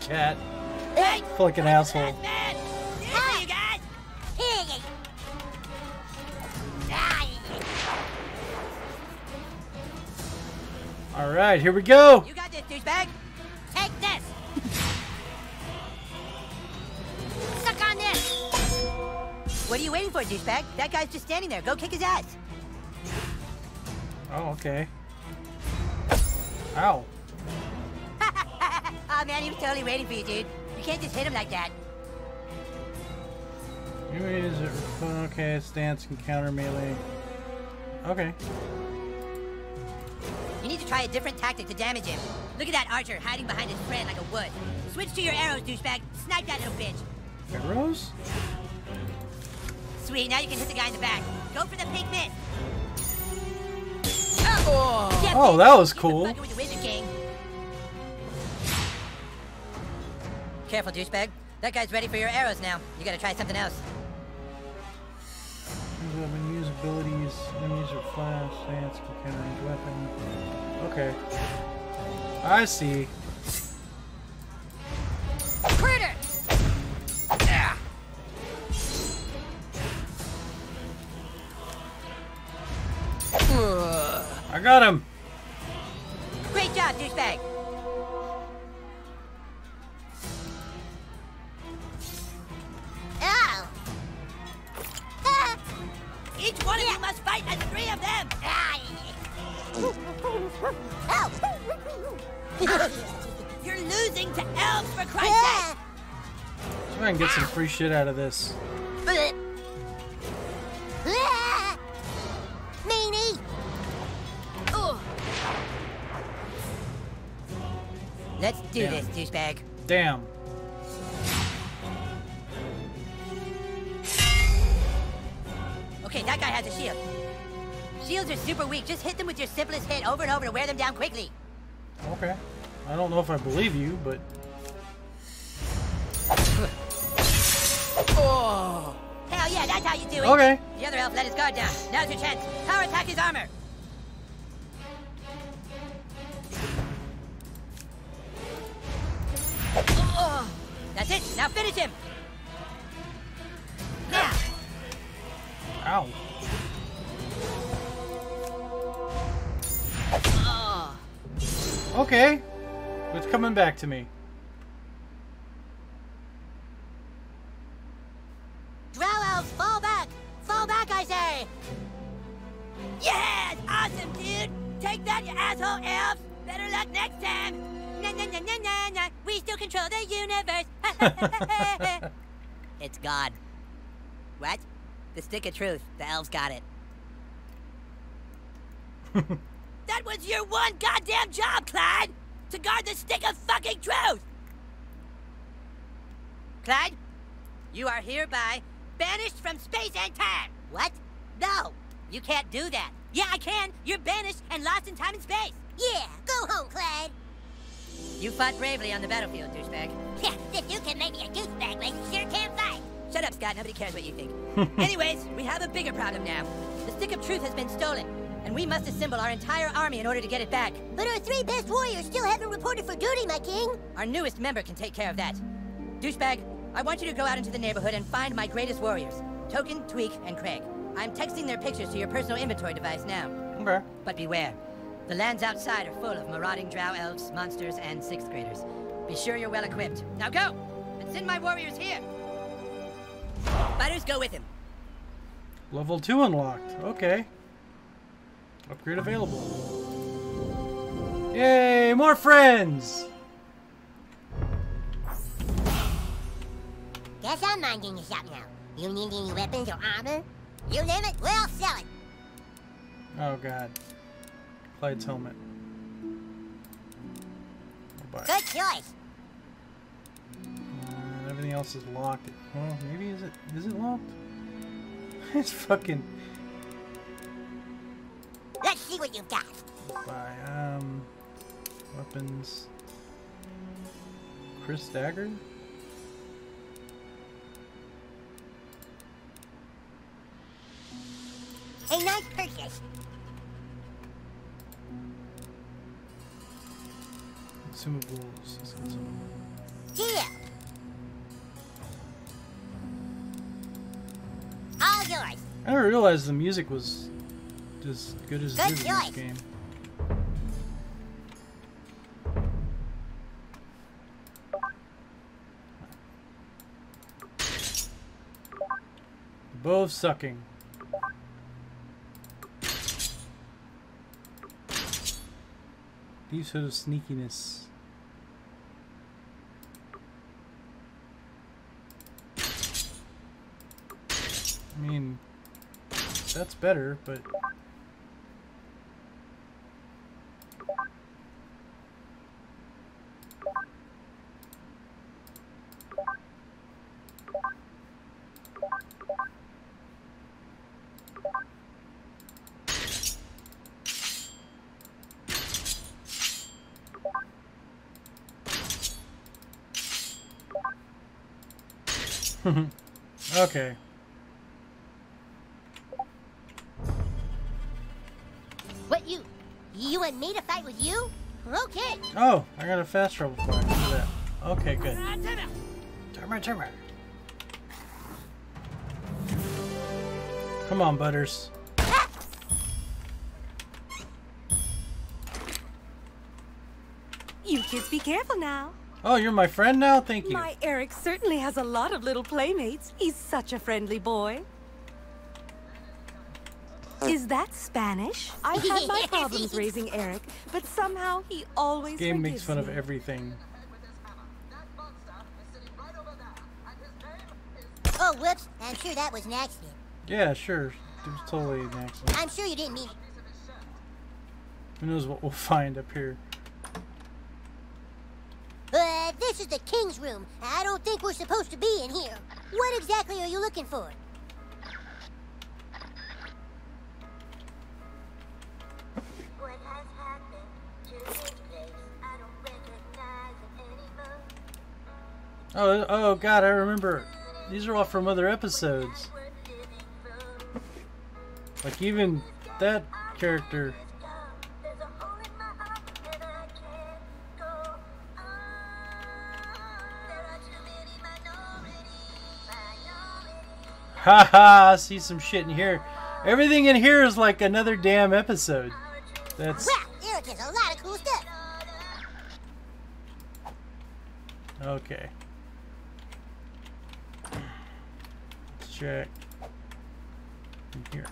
Cat. Hey, an asshole. man! Seriously, you guys! All right, here we go. You got this, douchebag! Take this! Suck on this! What are you waiting for, douchebag? That guy's just standing there. Go kick his ass! Oh, okay. Ow. Oh man, he was totally waiting for you, dude. You can't just hit him like that. You use it. Okay, stance can counter melee. Okay. You need to try a different tactic to damage him. Look at that archer hiding behind his friend like a wood. Switch to your arrows, douchebag. Snipe that little bitch. Arrows? Sweet, now you can hit the guy in the back. Go for the pink miss. Oh, yeah, Oh, that was You've been cool. Careful, douchebag. That guy's ready for your arrows now. You gotta try something else. Use weapon, use abilities, enemies are flash, stance can weapon. Okay. I see. Critter! Yeah. I got him. Great job, douchebag. Shit out of this. Meanie. Let's do Yeah. this, douchebag. Damn. Okay, that guy has a shield. Shields are super weak. Just hit them with your simplest hit over and over to wear them down quickly. Okay. I don't know if I believe you, but Oh. Hell yeah, that's how you do it. okay. The other elf let his guard down. Now's your chance. Power attack his armor. Oh, that's it. Now finish him. Now. Ow. Oh. Okay. It's coming back to me. You asshole elves! Better luck next time! Na na na na na na! We still control the universe! it's God. What? The stick of truth. The elves got it. that was your one goddamn job, Clyde! To guard the stick of fucking truth! Clyde, you are hereby banished from space and time! What? No! You can't do that. Yeah, I can. You're banished and lost in time and space. Yeah, go home, Clyde. You fought bravely on the battlefield, douchebag. Yeah, if you can make me a douchebag, like you sure can fight. Shut up, Scott. Nobody cares what you think. Anyways, we have a bigger problem now. The Stick of Truth has been stolen, and we must assemble our entire army in order to get it back. But our three best warriors still haven't reported for duty, my king. Our newest member can take care of that. Douchebag, I want you to go out into the neighborhood and find my greatest warriors Token, Tweek, and Craig. I'm texting their pictures to your personal inventory device now. Okay. But beware. The lands outside are full of marauding drow elves, monsters, and sixth graders. Be sure you're well equipped. Now go! And send my warriors here! Fighters, go with him. Level 2 unlocked. Okay. Upgrade available. Yay, more friends! Guess I'm minding the shop now. You need any weapons or armor? You name it, we'll sell it. Oh god. Clyde's helmet. I'll. Good choice. Uh, everything else is locked. Well, maybe is it is it locked? it's fucking Let's see what you've got. By um weapons. Chris Dagger? A nice purchase. Consumables. Let's get some. Yeah. All yours. I never realized the music was as good as it Good is in this choice. game. Both sucking. Sort of sneakiness. I mean, that's better, but okay. What you? You want me to fight with you? Okay. Oh, I got a fast travel flag. Look that. Okay, good. Timer, timer. Come on, Butters. You kids be careful now. Oh, you're my friend now? Thank you. My Eric certainly has a lot of little playmates. He's such a friendly boy. Is that Spanish? I've had my problems raising Eric, but somehow he always Game makes forgives fun of everything. Oh, whoops. I'm sure that was an accident. Yeah, sure. It was totally an accident. I'm sure you didn't mean. It. Who knows what we'll find up here. Uh, this is the king's room. I don't think we're supposed to be in here. What exactly are you looking for? What has happened to this place? I don't recognize it anymore. Oh, oh God, I remember. These are all from other episodes. We're living from Like even that character. Haha, I see some shit in here. Everything in here is like another damn episode. That's Wow, Eric has a lot of cool stuff. okay. Let's check. In here.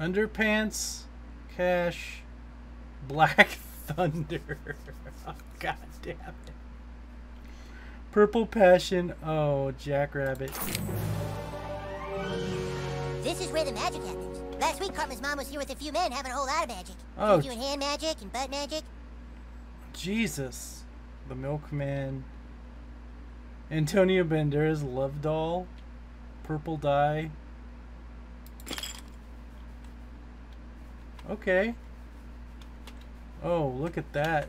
Underpants, cash, Black Thunder. oh, God damn it. Purple Passion. Oh, Jackrabbit. This is where the magic happens. Last week, Cartman's mom was here with a few men having a whole lot of magic. Oh. Doing hand magic and butt magic. Jesus. The Milkman. Antonio Banderas Love Doll. Purple Dye. Okay. Oh, look at that.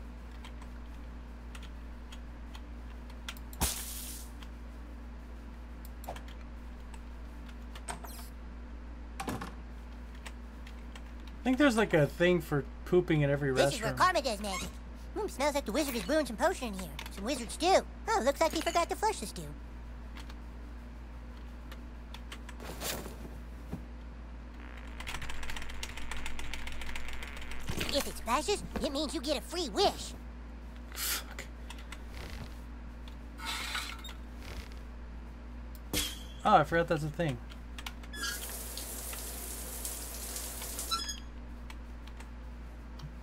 Think there's like a thing for pooping at every This is where restaurant. Karma does magic. Hmm, smells like the wizard is brewing some potion in here. Some wizard stew. Oh, looks like he forgot to flush the stew. If it splashes, it means you get a free wish. Fuck. Oh, I forgot that's a thing.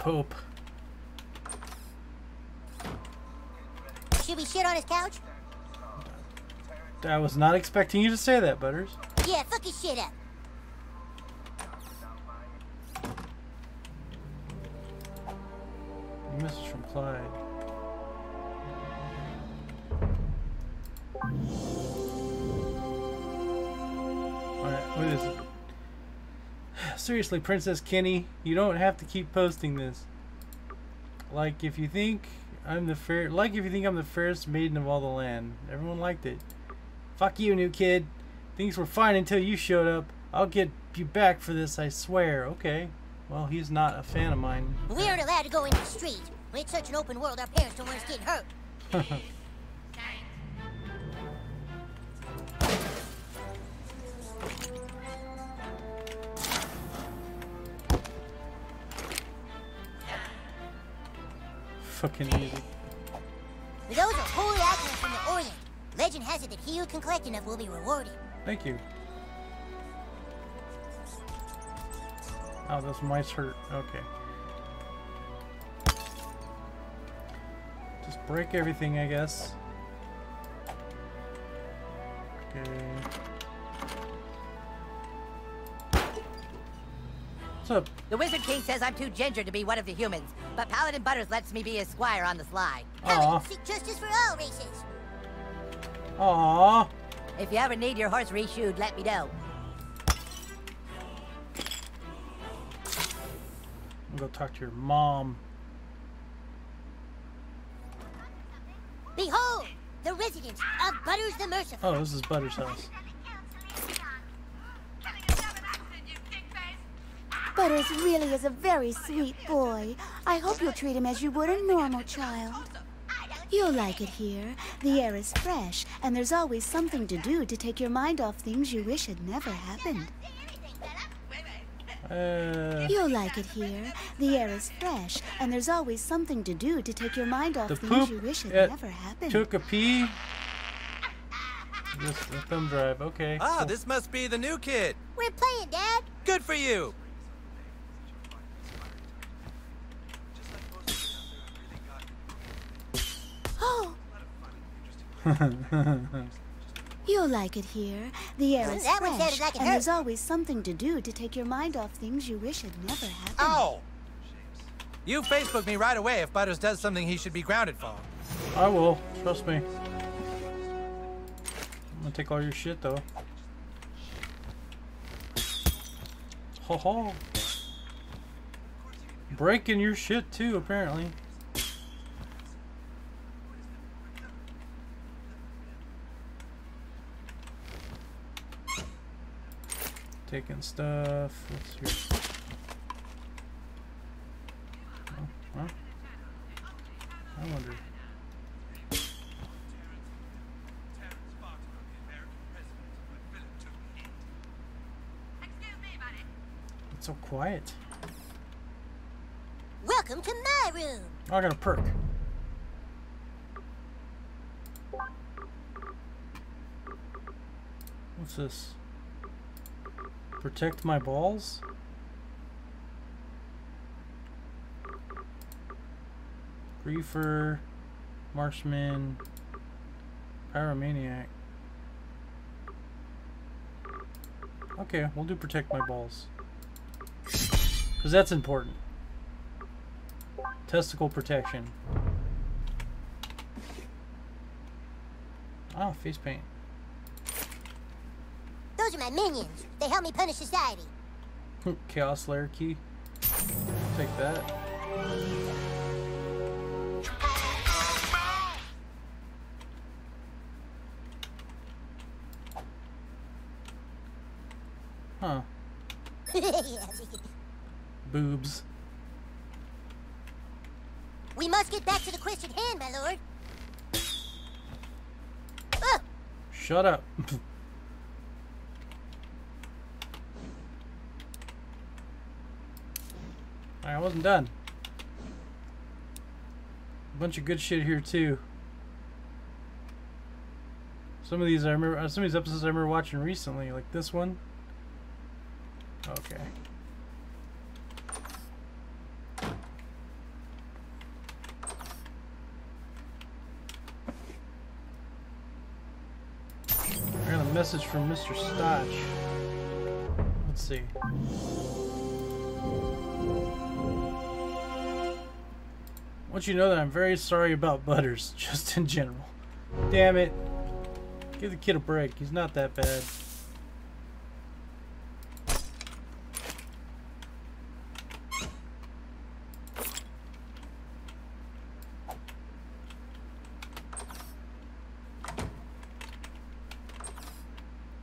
Pope. Should we shit on his couch? I was not expecting you to say that, Butters. Yeah, fuck his shit up. Message from Clyde. Seriously, Princess Kenny, you don't have to keep posting this. Like if you think I'm the fair like if you think I'm the fairest maiden of all the land. Everyone liked it. Fuck you, new kid. Things were fine until you showed up. I'll get you back for this, I swear. Okay. Well, he's not a fan of mine. We aren't allowed to go in the street. It's such an open world, our parents don't want us getting hurt. Fucking easy. Those are holy apples from the Orient. Legend has it that he who can collect enough will be rewarded. Thank you. Oh, those mice hurt. Okay. Just break everything, I guess. Okay. What's up? The Wizard King says I'm too ginger to be one of the humans, but Paladin Butters lets me be his squire on the sly. Aw. Paladins seek justice for all races. Aw. If you ever need your horse reshoed, let me know. Go talk to your mom. Behold, the residence of Butters the Merciful. Oh, this is Butter's house. Butters really is a very sweet boy. I hope you'll treat him as you would a normal child. You'll like it here. The air is fresh, and there's always something to do to take your mind off things you wish had never happened. Uh, You'll like it here. The air is fresh, and there's always something to do to take your mind off the things poop you wish had it never happened. took a pee. This the thumb drive. Okay. Ah, cool. this must be the new kid. We're playing, Dad. Good for you. Oh, you'll like it here. The air is that fresh, like and hurt. there's always something to do to take your mind off things you wish had never happened. Ow! You Facebook me right away if Butters does something he should be grounded for. I will. Trust me. I'm gonna take all your shit though. Ho ho. Breaking your shit too, apparently. Taking stuff. What's here? Oh, well. I wonder. It's so quiet. Welcome to my room. Oh, I got a perk. What's this? Protect my balls? Griefer, Marshman, Pyromaniac. Okay, we'll do protect my balls. Because that's important. Testicle protection. Oh, face paint. Those are my minions. They help me punish society. Chaos Lair key. Take that. Huh. Boobs. we must get back to the quest at hand, my lord. Shut up. I wasn't done. A bunch of good shit here too. Some of these I remember. uh, Some of these episodes I remember watching recently, like this one. Okay. I got a message from Mr. Stotch. Let's see. Want you to know that I'm very sorry about Butters, just in general. Damn it. Give the kid a break. He's not that bad.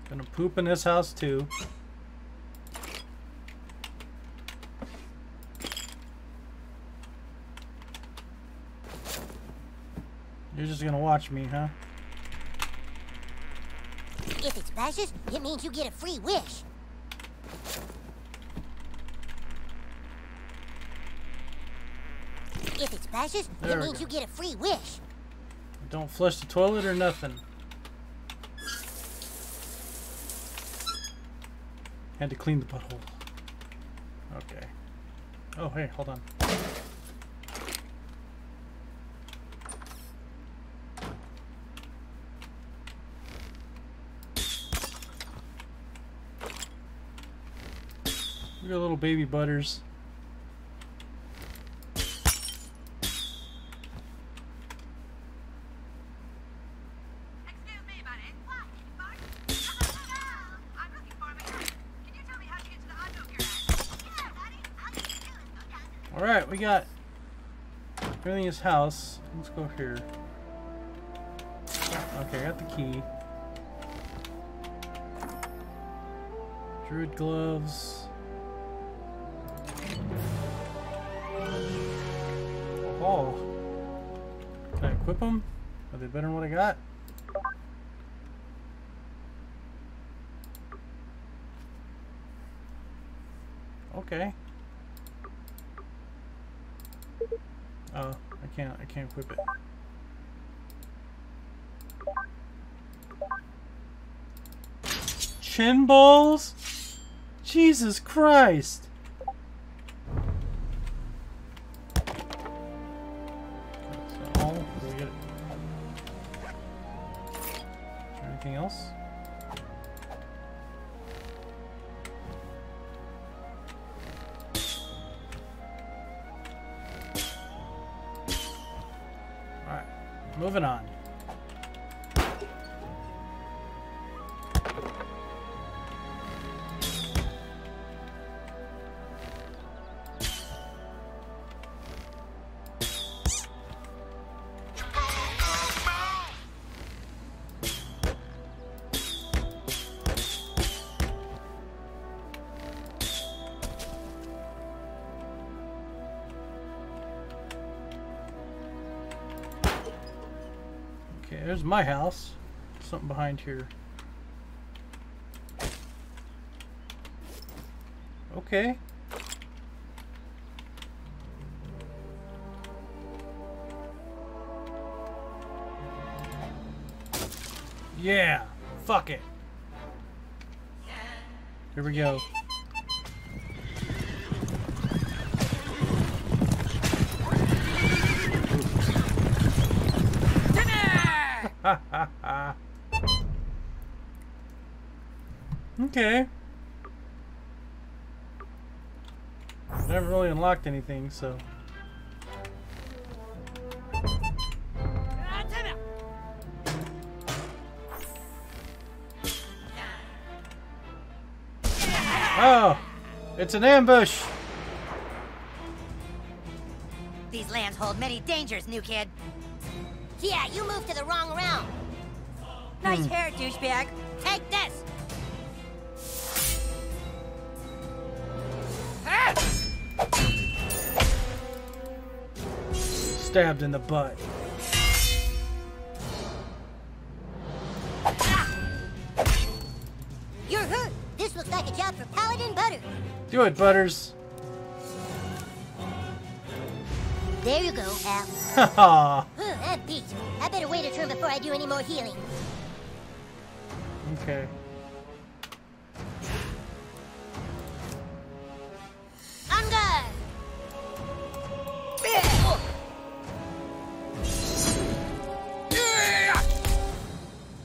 Gonna poop in this house too. You're just gonna watch me, huh? If it splashes, it means you get a free wish. If it splashes, There it means go. you get a free wish. Don't flush the toilet or nothing. Had to clean the butthole. Okay. Oh, hey, hold on. We got little baby butters. Excuse me, buddy. What? Bart? I'm looking for him. Can you tell me how to get to the auto butters. Alright, we got everything is house. Let's go here. Okay, I got the key. Druid gloves. Equip them? Are they better than what I got? Okay. Oh, I can't. I can't equip it. Chin balls? Jesus Christ! Else? Alright, moving on. There's my house. Something behind here. Okay. Yeah. Fuck it. Here we go. okay. I haven't really unlocked anything, so. Oh! It's an ambush! These lands hold many dangers, new kid. Yeah, you moved to the wrong realm. Nice hmm. hair, douchebag. Take this. Ah! Stabbed in the butt. You're hurt. This looks like a job for Paladin Butter. Do it, Butters! There you go, Al. Haha! Huh, I'm beat. Better wait a turn before I do any more healing. okay.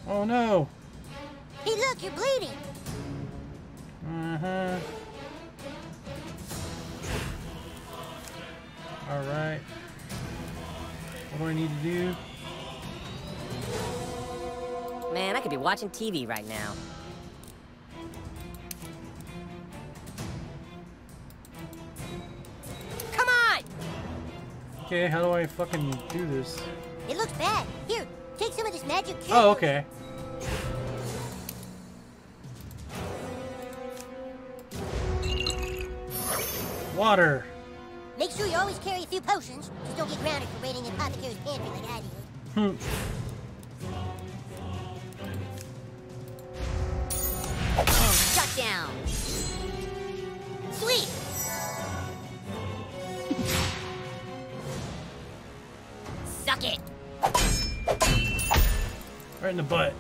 Oh no! Hey, look, you're bleeding. Uh-huh. Alright. What do I need to do? Man, I could be watching TV right now. Come on! Okay, how do I fucking do this? It looks bad. Here, take some of this magic cure. Oh, okay. Water. Make sure you always carry a few potions. Just don't get grounded for raiding the apothecary's pantry like I did. Oh, down. Sweet. Suck it. Right in the butt.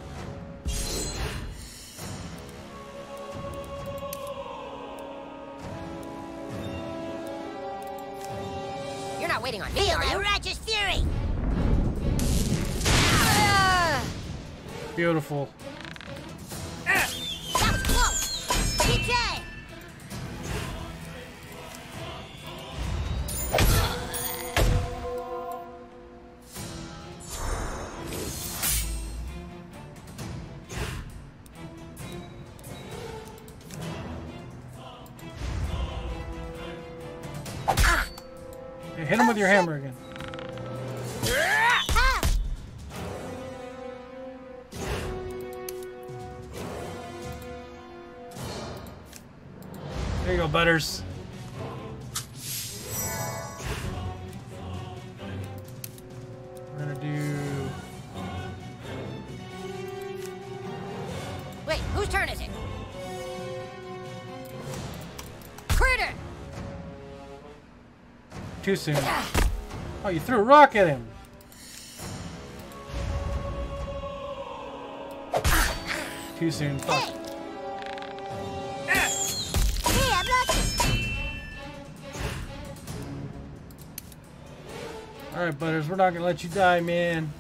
You're not waiting on me, Feel are you? righteous fury. Beautiful. Your hammer again. There you go, Butters. We're gonna do. Wait, whose turn is it? Too soon. Oh, you threw a rock at him. Too soon. Fuck. Hey! Hey, I blocked it. All right, Butters. We're not gonna let you die, man.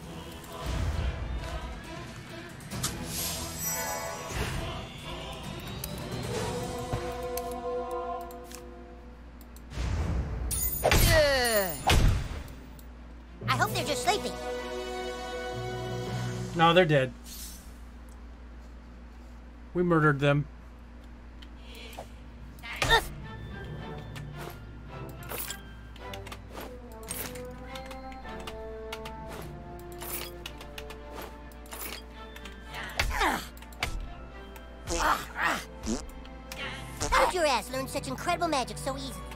They're dead. We murdered them. Ugh. How did your ass learn such incredible magic so easily?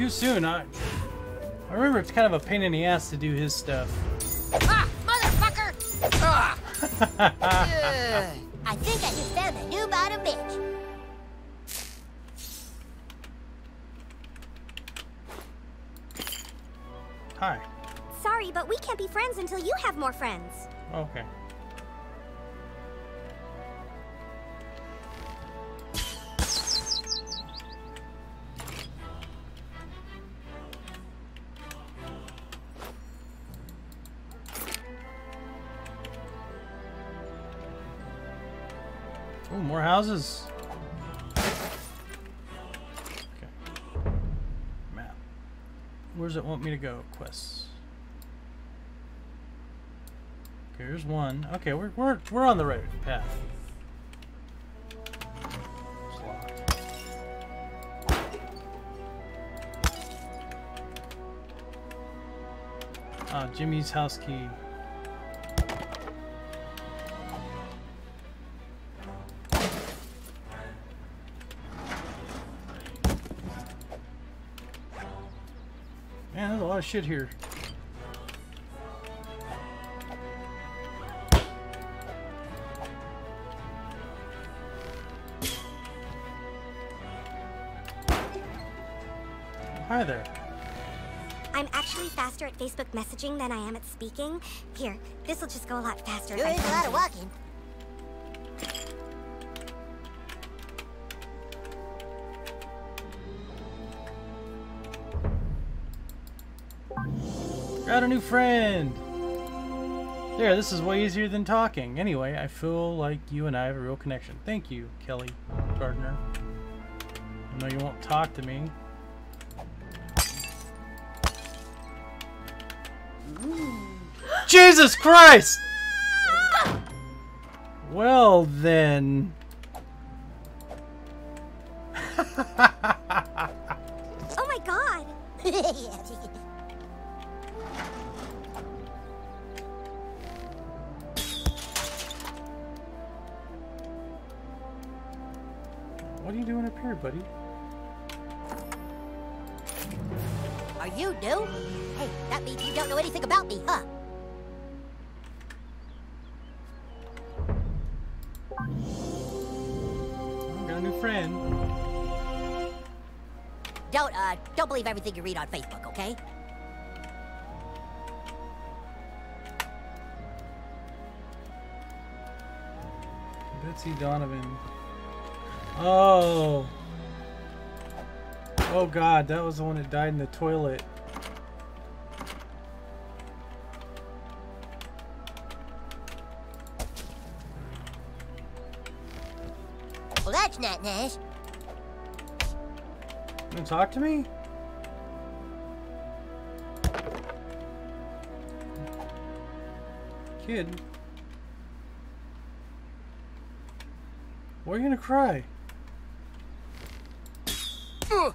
Too soon. I, I remember it's kind of a pain in the ass to do his stuff. Ah! Motherfucker! Ah! I think I just found a new bottom bitch. Hi. Sorry, but we can't be friends until you have more friends. Okay. Does it want me to go? Quests. Okay, here's one. Okay, we're we're we're on the right path. Ah, Jimmy's house key. Shit here. Hi there. I'm actually faster at Facebook messaging than I am at speaking. Here, this'll just go a lot faster. if Sure I is a lot of walking. Got a new friend. There, this is way easier than talking. Anyway, I feel like you and I have a real connection. Thank you, Kelly Gardner. I know you won't talk to me. Jesus Christ! Well then. Oh my god! a new friend. Don't, uh, don't believe everything you read on Facebook, okay? Betsy Donovan. Oh. Oh god, that was the one that died in the toilet. You wanna talk to me? Kid. Why are you gonna cry?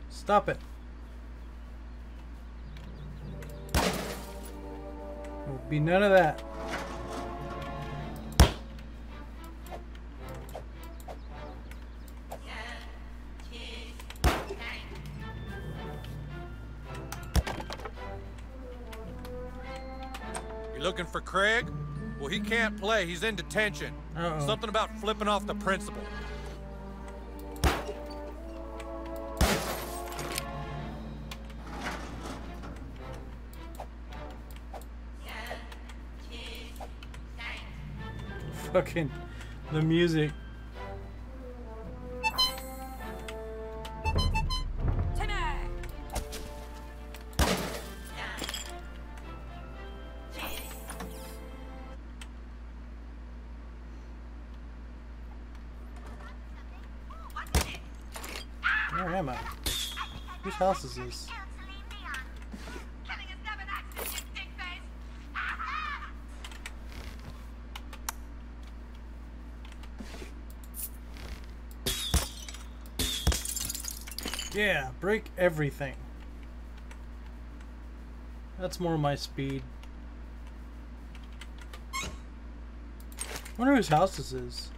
Stop it. There'll be none of that. Craig? Well, he can't play. He's in detention. Uh-oh. Something about flipping off the principal. Fucking the music. Where? Whose house is this? Yeah, break everything. That's more my speed. Wonder whose house this is.